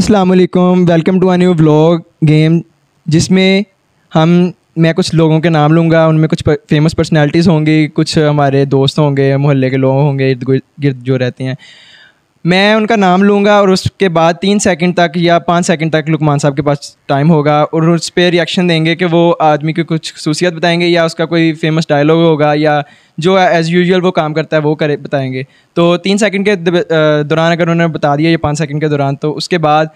अस्सलाम वालेकुम to a new vlog game जिसमें हम, मैं कुछ लोगों के नाम लूँगा, उनमें कुछ फ़ेमस पर्सनालिटीज़ होंगी, कुछ हमारे दोस्त होंगे, मोहल्ले के लोग होंगे इर्द गिर्द जो रहते हैं। मैं उनका नाम लूँगा और उसके बाद तीन सेकंड तक या पाँच सेकंड तक लुकमान साहब के पास टाइम होगा और उस पर रिएक्शन देंगे कि वो आदमी की कुछ खसूसियत बताएँगे या उसका कोई फ़ेमस डायलॉग होगा या जो एज़ यूजल वो काम करता है वो करे, बताएँगे। तो तीन सेकंड के दौरान अगर उन्होंने बता दिया या पाँच सेकंड के दौरान तो उसके बाद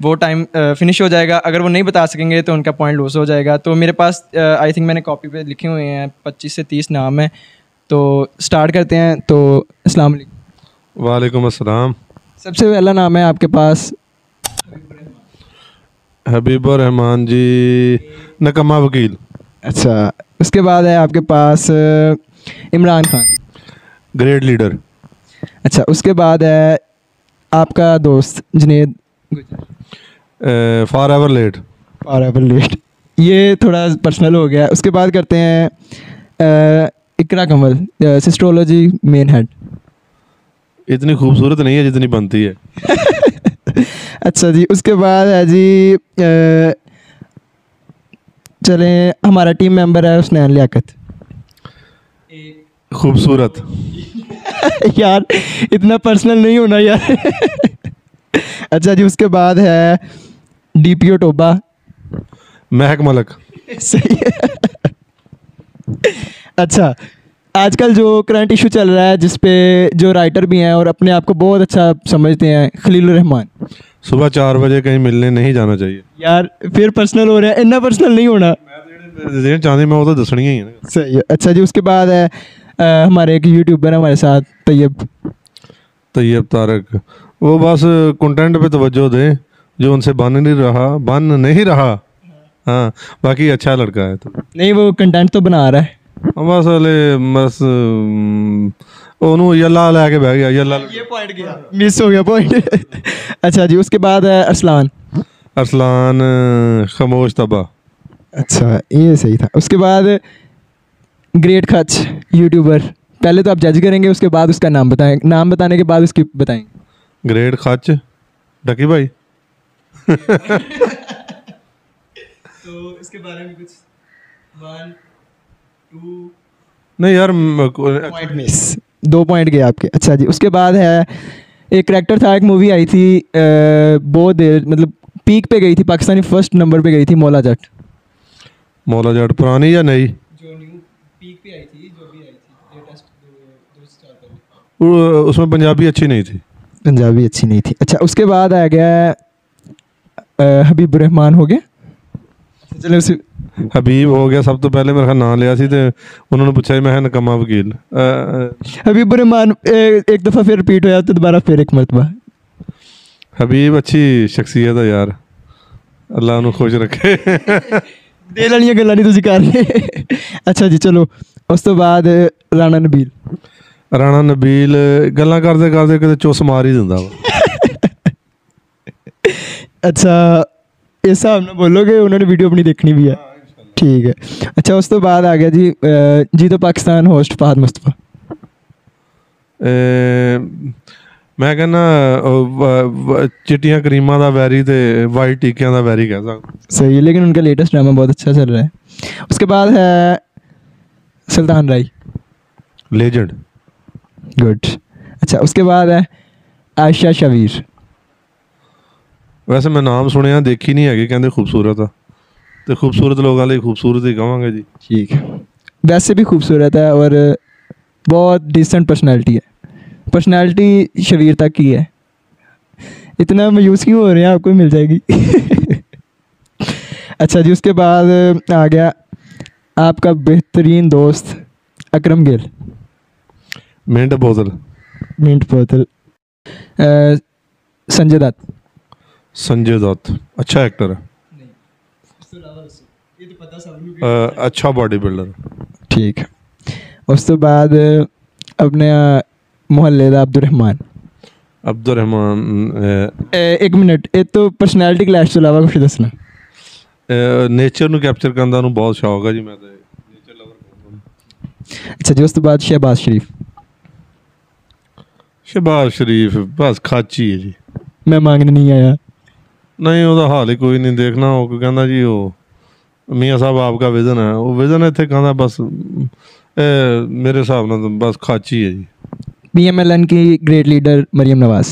वो टाइम फिनिश हो जाएगा। अगर वो नहीं बता सकेंगे तो उनका पॉइंट लॉस हो जाएगा। तो मेरे पास आई थिंक मैंने कॉपी पे लिखे हुए हैं, पच्चीस से तीस नाम हैं। तो स्टार्ट करते हैं। तो अस्सलाम वालेकुम अस्सलाम। सबसे पहला नाम है आपके पास। हबीब रहमान जी नकमा वकील। अच्छा उसके बाद है आपके पास इमरान खान। Great leader. अच्छा उसके बाद है आपका दोस्त जुनेद फॉर एवर लेट। और एवर लेट। ये थोड़ा पर्सनल हो गया। उसके बाद करते हैं इकरा कमल सिस्ट्रोलॉजी मेन हेड इतनी खूबसूरत नहीं है जितनी बनती है। अच्छा जी उसके बाद है जी चलें हमारा टीम मेंबर है उसनैन लियाकत। खूबसूरत। यार इतना पर्सनल नहीं होना यार। अच्छा जी उसके बाद है डी पी ओ टोबा महक मलक। सही है। अच्छा आजकल जो करंट इशू चल रहा है जिस पे जो राइटर भी हैं और अपने आप को बहुत अच्छा समझते हैं खलील रहमान। सुबह चार बजे कहीं मिलने नहीं जाना चाहिए। यार फिर पर्सनल हो रहा है इतना पर्सनल नहीं होना। चाहती मैं वो तो दसनी ही है सही है। अच्छा जी उसके बाद है अ, हमारे एक यूट्यूबर हमारे साथ तैयब। तैयब तारक। वो बस कंटेंट पे तवज्जो दें जो उनसे बन नहीं रहा बन नहीं रहा। हाँ बाकी अच्छा लड़का है तो। नहीं वो कंटेंट तो बना रहा है। ਬਸ ਹਲੇ ਬਸ ਅਮ, ਉਹਨੂੰ ਯੱਲਾ ਲੈ ਕੇ ਬਹਿ ਗਿਆ ਯੱਲਾ ये पॉइंट गया मिस हो गया पॉइंट अच्छा जी उसके बाद है अरसलान अरसलान खामोश तबा अच्छा ये सही था उसके बाद ग्रेट खच यूट्यूबर पहले तो आप जज करेंगे उसके बाद उसका नाम बताएं नाम बताने के बाद उसकी बताएंगे ग्रेट खच डकी भाई तो इसके बारे में कुछ वन टू नहीं यार पॉइंट मिस दो पॉइंट गए आपके। अच्छा जी उसके बाद है एक करेक्टर था एक मूवी आई थी बहुत देर मतलब पीक पे गई थी पाकिस्तानी फ़र्स्ट नंबर पे गई थी मौला जट। मौला जट पुरानी या नई? जो न्यू पीक पे आई थी जो भी आई थी लेटेस्ट दो दो साल उसमें पंजाबी अच्छी नहीं थी। पंजाबी अच्छी नहीं थी। अच्छा उसके बाद आ गया हबीब रहमान हो गया चलो उसी ਹਬੀਬ ਹੋ ਗਿਆ ਸਭ ਤੋਂ ਪਹਿਲੇ ਮੇਰਾ ਨਾਂ ਲਿਆ ਸੀ ਤੇ ਉਹਨਾਂ ਨੂੰ ਪੁੱਛਿਆ ਮੈਂ ਨਕਮਾ ਵਕੀਲ। ਹਬੀਬ ਰਹਿਮਾਨ ਇੱਕ ਦਫਾ ਫਿਰ ਰਿਪੀਟ ਹੋਇਆ ਤੇ ਦੁਬਾਰਾ ਫਿਰ ਇੱਕ ਮਰਤਬਾ। ਹਬੀਬ ਅੱਛੀ ਸ਼ਖਸੀਅਤ ਹੈ ਯਾਰ। ਅੱਲਾ ਉਹਨੂੰ ਖੁਸ਼ ਰੱਖੇ। ਦਿਲ ਵਾਲੀਆਂ ਗੱਲਾਂ ਨਹੀਂ ਤੁਸੀਂ ਕਰ ਅੱਛਾ ਜੀ ਚਲੋ ਉਸ ਤੋਂ ਬਾਅਦ ਰਾਣਾ ਨਬੀਲ। ਰਾਣਾ ਨਬੀਲ ਗੱਲਾਂ ਕਰਦੇ ਕਰਦੇ ਕਿਤੇ ਚੁੱਸ ਮਾਰ ਹੀ ਦਿੰਦਾ ਵਾ। ਅੱਛਾ ਇਸ ਹਿਸਾਬ ਨਾਲ ਬੋਲੋਗੇ ਉਹਨਾਂ ਨੇ ਵੀਡੀਓ ਆਪਣੀ ਦੇਖਣੀ ਵੀ ਹੈ ਠੀਕ ਹੈ ਅੱਛਾ ਉਸ ਤੋਂ ਬਾਅਦ ਆ ਗਿਆ ਜੀ ਅ, ਜੀ ਤੋਂ ਪਾਕਿਸਤਾਨ ਹੋਸਟ ਫਾਦ ਮੁਸਤਫਾ ਅ, ਮੈਂ ਕਹਿੰਦਾ ਚਿੱਟੀਆਂ ਕਰੀਮਾਂ ਦਾ ਵੈਰੀ ਤੇ ਵਾਈਟ ਟੀਕਿਆਂ ਦਾ ਵੈਰੀ ਕਹਿ ਸਕਦਾ सही है लेकिन उनका लेटेस्ट ड्रामा बहुत अच्छा चल रहा है उसके बाद है सुल्तान राय ਲੈਜੈਂਡ गुड अच्छा उसके बाद है आयशा शवीर ਵੈਸੇ ਮੈਂ ਨਾਮ ਸੁਣਿਆ ਦੇਖੀ ਨਹੀਂ ਹੈਗੀ ਕਹਿੰਦੇ ਖੂਬਸੂਰਤ ਆ ਤੇ ਖੂਬਸੂਰਤ ਲੋਕਾਂ ਲਈ ਖੂਬਸੂਰਤ ਹੀ ਕਹਾਂਗੇ ਜੀ ठीक है वैसे भी खूबसूरत है और बहुत डिसेंट पर्सनालिटी है पर्सनालिटी शबीर तक की है इतना मायूस क्यों हो रहे हैं आपको मिल जाएगी अच्छा जी उसके बाद आ गया आपका बेहतरीन दोस्त अकरम गिल ਮਿੰਟ ਬੋਤਲ मिंट बोतल अ, संजय दत्त ਤੋਂ ਇਲਾਵਾ ਦੱਸੋ ਇਹ ਤਾਂ ਪਤਾ ਸਭ ਨੂੰ ਕਿ ਅੱਛਾ ਬਾਡੀ ਬਿਲਡਰ ਠੀਕ ਉਸ ਤੋਂ ਬਾਅਦ ਆਪਣੇ ਮੁਹੱਲੇ ਦਾ ਅਬਦੁਰ ਰਹਿਮਾਨ ਅਬਦੁਰ ਰਹਿਮਾਨ ਇੱਕ ਮਿੰਟ ਇਹ ਤੋਂ ਪਰਸਨੈਲਿਟੀ ਕਲੈਸ਼ ਤੋਂ ਇਲਾਵਾ ਕੁਝ ਦੱਸਣਾ ਨੇਚਰ ਨੂੰ ਕੈਪਚਰ ਕਰਨ ਦਾ ਨੂੰ ਬਹੁਤ ਸ਼ੌਕ ਹੈ ਜੀ ਮੈਂ ਤੇ ਨੇਚਰ ਲਵਰ ਕਹਿੰਦਾ ਅੱਛਾ ਜੀ ਉਸ ਤੋਂ ਬਾਅਦ ਸ਼ਹਿਬਾਜ਼ ਸ਼ਰੀਫ ਸ਼ਹਿਬਾਜ਼ ਸ਼ਰੀਫ ਬਸ ਖਾਚੀ ਹੈ ਜੀ ਮੈਂ ਮੰਗਣ ਨਹੀਂ ਆਇਆ ਨਹੀਂ ਉਹਦਾ ਹਾਲ ਹੀ ਕੋਈ ਨਹੀਂ ਦੇਖਣਾ ਉਹ ਕੀ ਕਹਿੰਦਾ ਜੀ ਉਹ ਮੀਆਂ ਸਾਹਿਬ ਆਪਕਾ ਵਿਜ਼ਨ ਹੈ ਉਹ ਵਿਜ਼ਨ ਇੱਥੇ ਕਹਿੰਦਾ ਬਸ ਇਹ ਮੇਰੇ ਹਿਸਾਬ ਨਾਲ ਤਾਂ ਬਸ ਖਾਚੀ ਹੈ ਜੀ पीएमएलएन की ग्रेट लीडर मरियम नवाज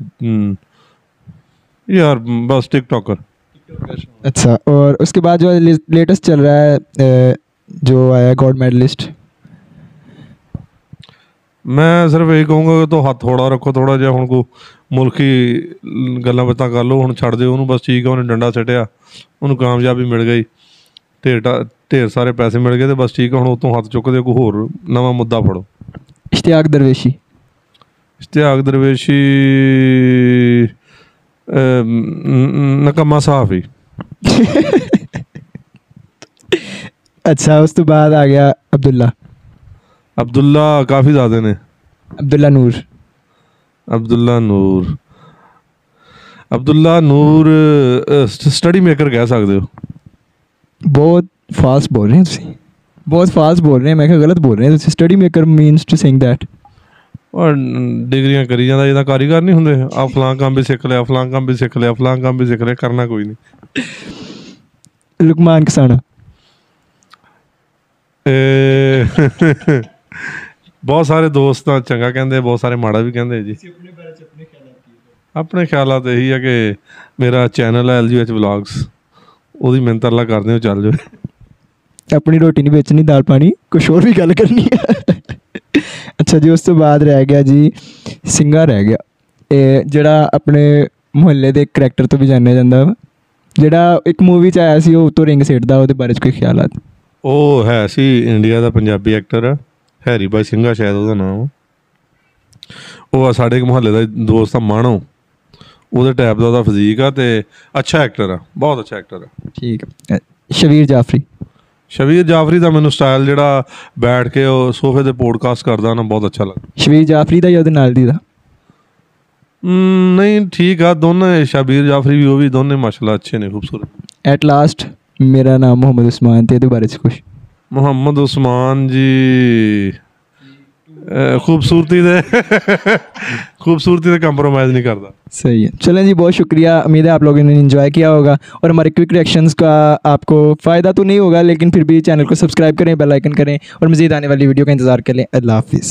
हम्म, यार बस टिकटॉकर अच्छा और उसके बाद जो लेटेस्ट चल रहा है अ, जो आया गोल्ड मेडलिस्ट ਮੈਂ ਸਿਰਫ ਇਹ ਕਹੂੰਗਾ ਕਿ ਤੋ ਹੱਥ ਥੋੜਾ ਰੱਖੋ ਥੋੜਾ ਜਿਹਾ ਹੁਣ ਕੋ ਮੁਲਕੀ ਗੱਲਾਂ ਬਾਤਾਂ ਕਰ ਲਓ ਹੁਣ ਛੱਡ ਦਿਓ ਉਹਨੂੰ ਬਸ ਠੀਕ ਆ ਉਹਨੇ ਡੰਡਾ ਸੱਟਿਆ ਉਹਨੂੰ ਕਾਮਯਾਬੀ ਮਿਲ ਗਈ ਢੇਰ ਢੇਰ ਸਾਰੇ ਪੈਸੇ ਮਿਲ ਗਏ ਤੇ ਬਸ ਠੀਕ ਆ ਹੁਣ ਉਤੋਂ ਹੱਥ ਚੁੱਕ ਦਿਓ ਕੋਈ ਹੋਰ ਨਵਾਂ ਮੁੱਦਾ ਫੜੋ। ਇਸ਼ਤਿਆਕ ਦਰਵੇਸ਼ੀ। ਇਸ਼ਤਿਆਕ ਦਰਵੇਸ਼ੀ ਨਕਮਾ ਸਾਫੀ ਅੱਛਾ ਉਸ ਤੋਂ ਬਾਅਦ ਆ ਗਿਆ ਅਬਦੁੱਲਾ। अब्दुल्ला ਅਬਦੁੱਲਾ ਕਾਫੀ ਜ਼ਿਆਦੇ ਨੇ अब्दुल्ला नूर ਅਬਦੁੱਲਾ ਨੂਰ ਅਬਦੁੱਲਾ ਨੂਰ ਸਟੱਡੀ ਮੇਕਰ ਕਹਿ ਸਕਦੇ ਹੋ बहुत फास्ट बोल रहे हैं तुसी बहुत फास्ट बोल रहे हैं मैं क्या गलत बोल रहे हैं तुसी study maker means to saying that ਔਰ ਡਿਗਰੀਆਂ ਕਰੀ ਜਾਂਦਾ ਜਿਹਦਾ ਕਾਰੀਗਰ ਨਹੀਂ ਹੁੰਦੇ ਆ ਫਲਾਂ ਕੰਮ ਵੀ ਸਿੱਖ ਲਿਆ ਫਲਾਂ ਕੰਮ ਵੀ ਸਿੱਖ ਲਿਆ ਫਲਾਂ ਕੰਮ ਵੀ ਸਿੱਖ ਲਿਆ ਕਰਨਾ ਕੋਈ ਨਹੀਂ लुकमान कसाना ਇਹ ਬਹੁਤ ਸਾਰੇ ਦੋਸਤਾਂ ਚੰਗਾ ਕਹਿੰਦੇ ਬਹੁਤ ਸਾਰੇ ਮਾੜਾ ਵੀ ਕਹਿੰਦੇ ਜੀ। ਆਪਣੇ ਖਿਆਲਾਂ ਤੇ ਇਹੀ ਹੈ ਕਿ ਮੇਰਾ ਚੈਨਲ ਹੈ ਐਲਜੀਐਚ ਵਲੌਗਸ। ਉਹਦੀ ਮਿਹਨਤ ਅੱਲਾ ਕਰਦੇ ਹੋ ਚੱਲ ਜਾਓ ਆਪਣੀ ਰੋਟੀ ਨਹੀਂ ਵੇਚਣੀ ਦਾਲ ਪਾਣੀ ਕੁਝ ਹੋਰ ਵੀ ਗੱਲ ਕਰਨੀ ਹੈ ਅੱਛਾ ਜੀ ਉਸ ਤੋਂ ਬਾਅਦ ਰਹਿ ਗਿਆ ਜੀ ਸਿੰਗਾ ਰਹਿ ਗਿਆ। ਇਹ ਜਿਹੜਾ ਆਪਣੇ ਮੁਹੱਲੇ ਦੇ ਕਰੈਕਟਰ ਤੋਂ ਵੀ ਜਾਣਿਆ ਜਾਂਦਾ ਜਿਹੜਾ ਇੱਕ ਮੂਵੀ ਚ ਆਇਆ ਸੀ ਉਹ ਉਤੋਂ ਰਿੰਗ ਸੇਟਦਾ ਉਹਦੇ ਬਾਰੇ ਕੋਈ ਖਿਆਲ ਉਹ ਹੈ ਸੀ ਇੰਡੀਆ ਦਾ ਪੰਜਾਬੀ ਐਕਟਰ ਹੈਰੀ ਬਾਈ ਸਿੰਘਾ ਸ਼ਾਇਦ ਉਹਦਾ ਨਾਮ ਉਹ ਆ ਸਾਡੇ ਇੱਕ ਮੁਹੱਲੇ ਦਾ ਦੋਸਤ ਆ ਮਾਣੋ। ਉਹਦੇ ਟਾਈਪ ਦਾ ਉਹਦਾ ਫਿਜ਼ੀਕ ਆ ਤੇ ਅੱਛਾ ਐਕਟਰ ਆ ਬਹੁਤ ਅੱਛਾ ਐਕਟਰ ਆ। ਠੀਕ ਹੈ ਸ਼ਬੀਰ ਜਾਫਰੀ। ਸ਼ਬੀਰ ਜਾਫਰੀ ਦਾ ਮੈਨੂੰ ਸਟਾਈਲ ਜਿਹੜਾ ਬੈਠ ਕੇ ਉਹ ਸੋਫੇ ਤੇ ਪੋਡਕਾਸਟ ਕਰਦਾ ਨਾ ਬਹੁਤ ਅੱਛਾ ਲੱਗਦਾ। ਸ਼ਬੀਰ ਜਾਫਰੀ ਦਾ ਜਾਂ ਉਹਦੇ ਨਾਲ ਦੀ ਦਾ? ਨਹੀਂ ਠੀਕ ਆ ਦੋਨੇ ਸ਼ਬੀਰ ਜਾਫਰੀ ਵੀ ਉਹ ਵੀ ਦੋਨੇ ਮਾਸ਼ਾਅੱਲਾ ਅੱਛੇ ਨੇ ਖੂਬਸੂਰਤ। ਐਟ ਲਾਸਟ ਮੇਰਾ ਨਾਮ ਮੁਹੰਮਦ ਉਸਮਾਨ ਤੇ ਇਹਦੇ ਬਾਰੇ ਚ ਕੁਝ ਮੁਹੰਮਦ ਉਸਮਾਨ ਜੀ ਅਹ, ਖੂਬਸੂਰਤੀ ਦੇ ਖੂਬਸੂਰਤੀ ਤੇ ਕੰਪਰੋਮਾਈਜ਼ ਨਹੀਂ ਕਰਦਾ सही है चलें जी बहुत शुक्रिया उम्मीद है आप लोगों ने इन्जॉय किया होगा और हमारे क्विक रिएक्शंस का आपको फ़ायदा तो नहीं होगा लेकिन फिर भी चैनल को सब्सक्राइब करें बेल आइकन करें और मज़ीद आने वाली वीडियो का इंतज़ार करें अल्लाह हाफिज़